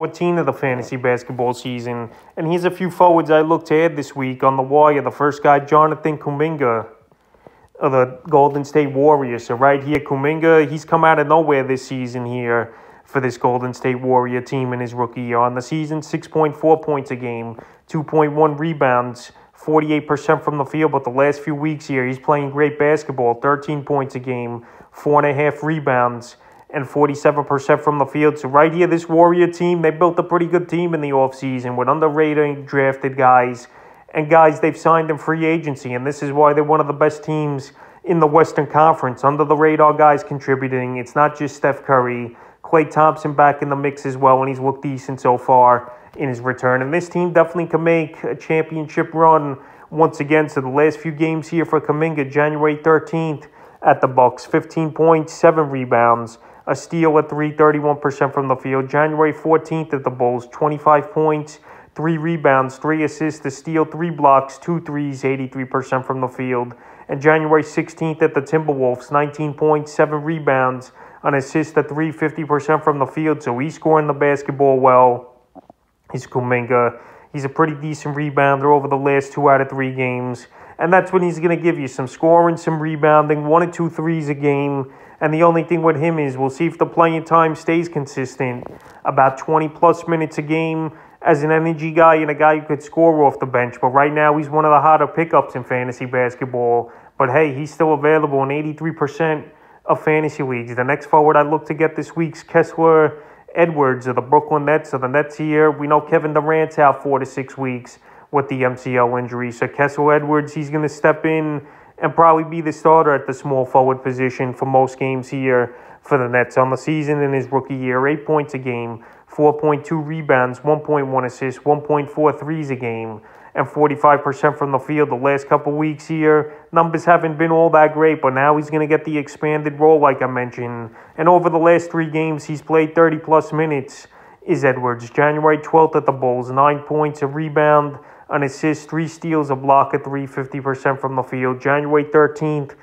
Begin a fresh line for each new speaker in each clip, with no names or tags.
14 of the fantasy basketball season. And here's a few forwards I looked to add this week on the wire. The first guy, Jonathan Kuminga of the Golden State Warriors. So right here, Kuminga, he's come out of nowhere this season here for this Golden State Warrior team in his rookie year. On the season, 6.4 points a game, 2.1 rebounds, 48% from the field. But the last few weeks here, he's playing great basketball, 13 points a game, four and a half rebounds and 47% from the field. So right here, this Warrior team, they built a pretty good team in the offseason with underrated drafted guys and guys they've signed in free agency. And this is why they're one of the best teams in the Western Conference. Under the radar guys contributing. It's not just Steph Curry. Klay Thompson back in the mix as well, and he's looked decent so far in his return. And this team definitely can make a championship run once again. So the last few games here for Kuminga, January 13th at the Bucks, 15 points, 7 rebounds, a steal at 3, 31% from the field. January 14th at the Bulls, 25 points, 3 rebounds, 3 assists, a steal, 3 blocks, 2 threes, 83% from the field. And January 16th at the Timberwolves, 19 points, 7 rebounds, an assist at 3, 50% from the field. So he's scoring the basketball well. He's Kuminga. He's a pretty decent rebounder over the last two out of three games. And that's when he's going to give you some scoring, some rebounding, one or two threes a game. And the only thing with him is we'll see if the playing time stays consistent. About 20 plus minutes a game as an energy guy and a guy who could score off the bench. But right now, he's one of the hotter pickups in fantasy basketball. But hey, he's still available in 83% of fantasy leagues. The next forward I look to get this week's Kessler Edwards of the Brooklyn Nets. So the Nets here, we know Kevin Durant's out four to six weeks with the MCL injury. So Kessler Edwards, he's going to step in and probably be the starter at the small forward position for most games here for the Nets on the season in his rookie year. Eight points a game, 4.2 rebounds, 1.1 assists, 1.4 threes a game, and 45% from the field the last couple weeks here. Numbers haven't been all that great, but now he's going to get the expanded role, like I mentioned. And over the last three games, he's played 30 plus minutes. Is Edwards. January 12th at the Bulls, nine points, a rebound, an assist, three steals, a block at 350% from the field. January 13th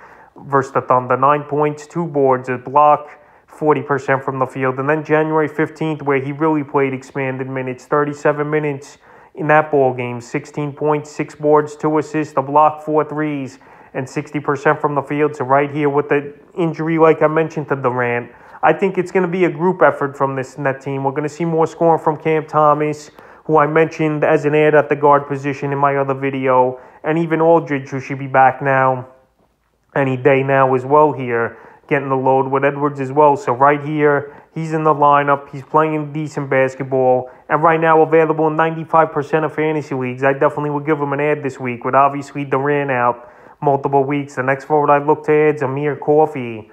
versus the Thunder, nine points, two boards, a block, 40% from the field. And then January 15th, where he really played expanded minutes, 37 minutes in that ball game, 16 points, six boards, two assists, a block, four threes, and 60% from the field. So right here with the injury, like I mentioned to Durant, I think it's going to be a group effort from this net team. We're going to see more scoring from Cam Thomas who I mentioned as an ad at the guard position in my other video, and even Aldridge, who should be back now any day now as well here, getting the load with Edwards as well. So right here, he's in the lineup. He's playing decent basketball, and right now available in 95% of fantasy leagues. I definitely would give him an ad this week, with obviously Durant out multiple weeks. The next forward I look to add is Amir Coffey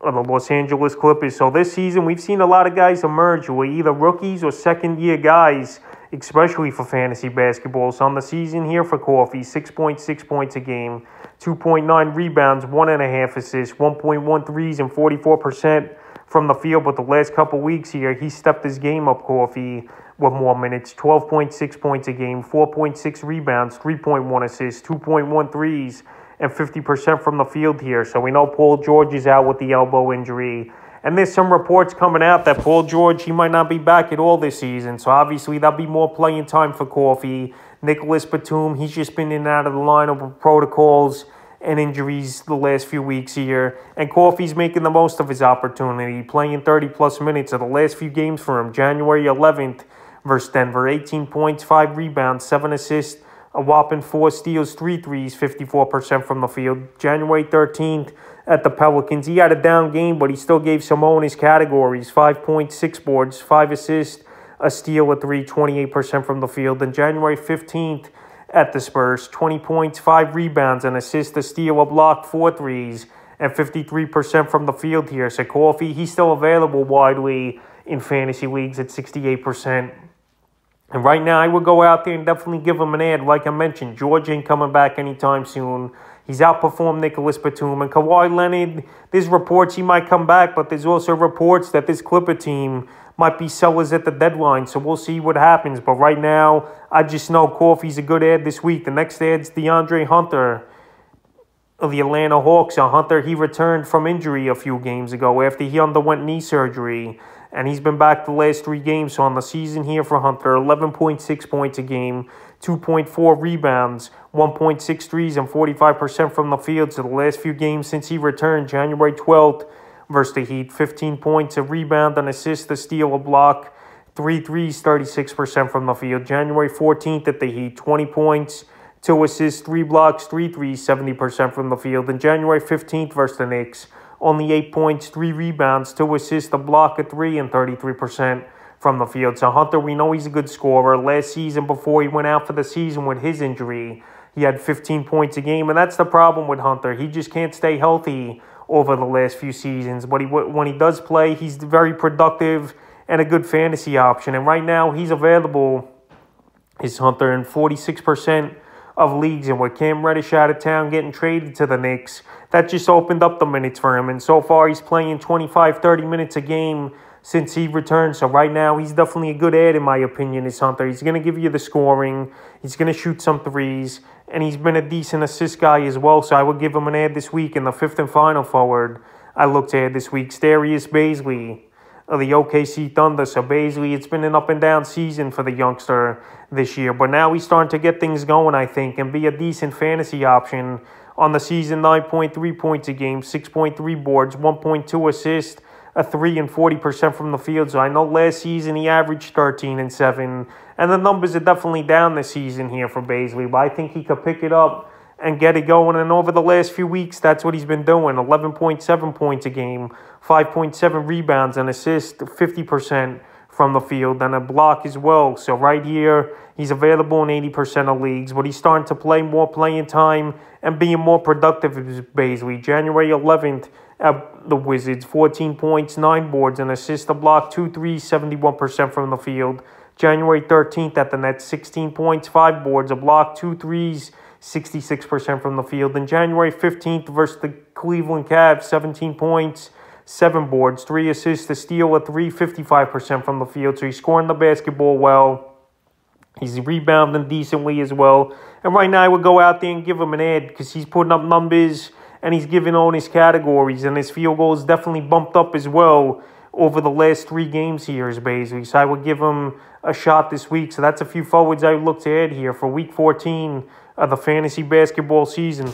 of the Los Angeles Clippers. So this season, we've seen a lot of guys emerge who are either rookies or second year guys especially for fantasy basketball. So on the season here for Coffey 6.6 points a game, 2.9 rebounds, 1.5 assists, 1.1 threes, and 44% from the field. But the last couple weeks here, he stepped his game up, Coffey, with more minutes 12.6 points a game, 4.6 rebounds, 3.1 assists, 2.1 threes, and 50% from the field here. So we know Paul George is out with the elbow injury. And there's some reports coming out that Paul George, he might not be back at all this season. So obviously that'll be more playing time for Coffey. Nicholas Batum, he's just been in and out of the lineup with protocols and injuries the last few weeks here. And Coffey's making the most of his opportunity, playing 30 plus minutes of the last few games for him. January 11th versus Denver, 18 points, 5 rebounds, 7 assists, a whopping 4 steals, 3 threes, 54% from the field. January 13th, at the Pelicans. He had a down game, but he still gave Simone his categories 5.6 boards, 5 assists, a steal, a 3, 28% from the field. Then January 15th at the Spurs, 20 points, 5 rebounds, an assist, a steal, a block, 4 threes, and 53% from the field here. So Coffey, he's still available widely in fantasy leagues at 68%. And right now, I would go out there and definitely give him an ad. Like I mentioned, George ain't coming back anytime soon. He's outperformed Nicholas Batum and Kawhi Leonard. There's reports he might come back, but there's also reports that this Clipper team might be sellers at the deadline. So we'll see what happens. But right now, I just know Coffey's a good ad this week. The next ad's DeAndre Hunter of the Atlanta Hawks. A Hunter, he returned from injury a few games ago after he underwent knee surgery. And he's been back the last three games. So on the season here for Hunter, 11.6 points a game, 2.4 rebounds, 1.6 threes, and 45% from the field. So the last few games since he returned, January 12th versus the Heat, 15 points, a rebound, an assist, a steal, a block, three threes, 36% from the field. January 14th at the Heat, 20 points, two assists, three blocks, three threes, 70% from the field. And January 15th versus the Knicks, only eight points, three rebounds, two assists, a block, a three, and 33% from the field. So Hunter, we know he's a good scorer. Last season, before he went out for the season with his injury, he had 15 points a game, and that's the problem with Hunter. He just can't stay healthy over the last few seasons. But he, when he does play, he's very productive and a good fantasy option. And right now, he's available. Is Hunter in 46% of leagues, and with Cam Reddish out of town getting traded to the Knicks, that just opened up the minutes for him. And so far, he's playing 25, 30 minutes a game since he returned. So right now, he's definitely a good ad, in my opinion, is Hunter. He's going to give you the scoring. He's going to shoot some threes. And he's been a decent assist guy as well. So I would give him an ad this week in the fifth and final forward. I looked at this week. Darius Bazley of the OKC Thunder. So Bazley, it's been an up and down season for the youngster this year. But now he's starting to get things going, I think, and be a decent fantasy option on the season 9.3 points a game, 6.3 boards, 1.2 assists, a 3 and 40% from the field. So I know last season he averaged 13 and 7, and the numbers are definitely down this season here for Bazley, but I think he could pick it up and get it going. And over the last few weeks, that's what he's been doing 11.7 points a game, 5.7 rebounds, and assists, 50% from the field, and a block as well. So right here, he's available in 80% of leagues, but he's starting to play more playing time and being more productive Bazley. January 11th at the Wizards, 14 points, 9 boards, and assist, a block, 2 3 71% from the field. January 13th at the Nets, 16 points, 5 boards, a block, 2 threes, 66% from the field. And January 15th versus the Cleveland Cavs, 17 points, seven boards, three assists, a steal, a three, 55% from the field. So he's scoring the basketball well. He's rebounding decently as well. And right now, I would go out there and give him an ad because he's putting up numbers and he's giving on his categories. And his field goal is definitely bumped up as well over the last three games here, is Bazley. So I would give him a shot this week. So that's a few forwards I look to add here for week 14 of the fantasy basketball season.